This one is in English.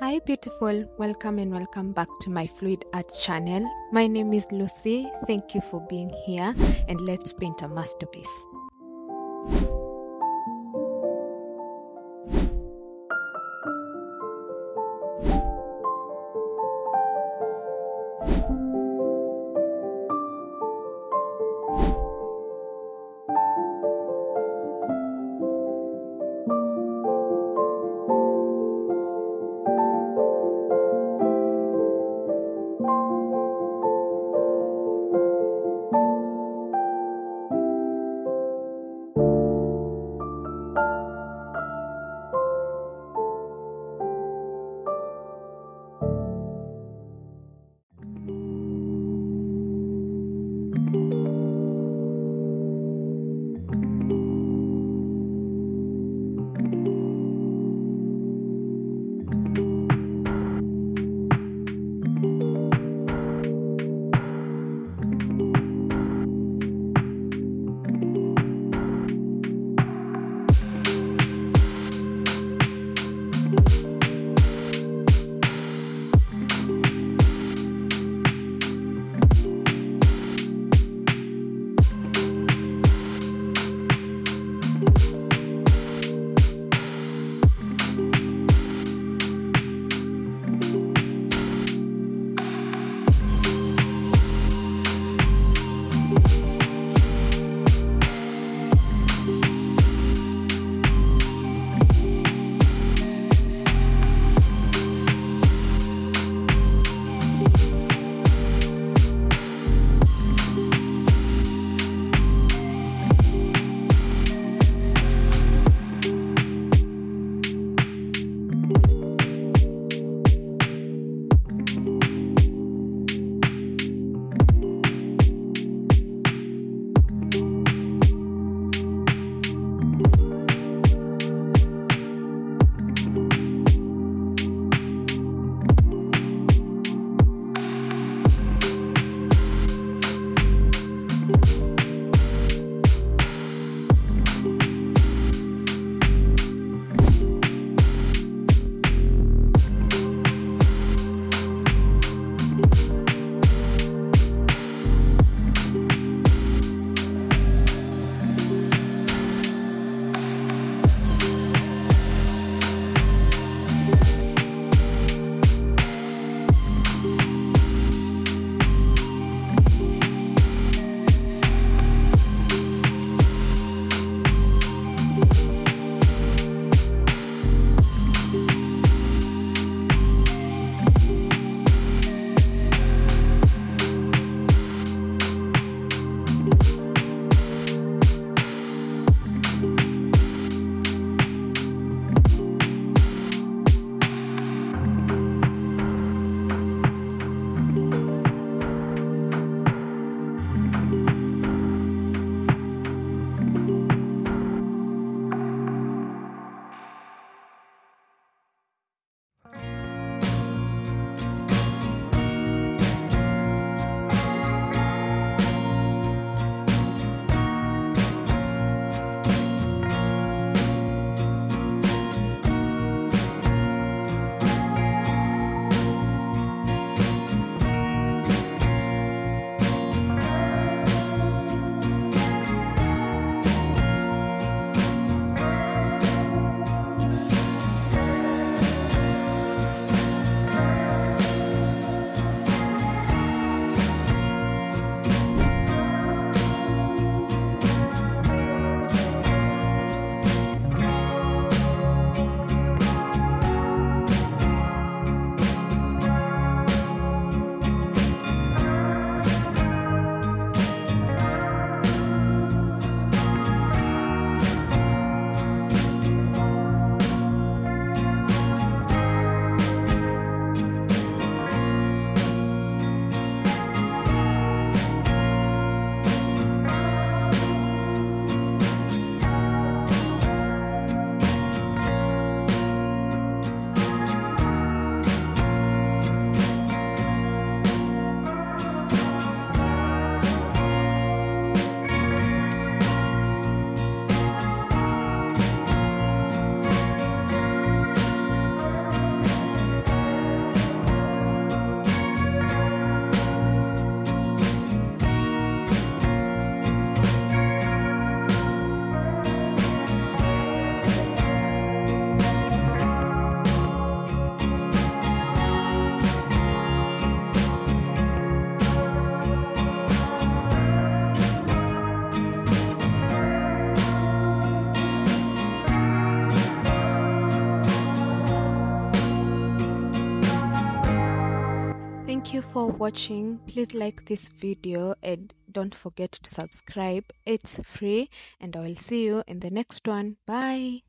Hi, beautiful. Welcome and welcome back to my Fluid Art channel. My name is Lucy. Thank you for being here, and let's paint a masterpiece. Thank you for watching. Please like this video and don't forget to subscribe. It's free and I will see you in the next one. Bye.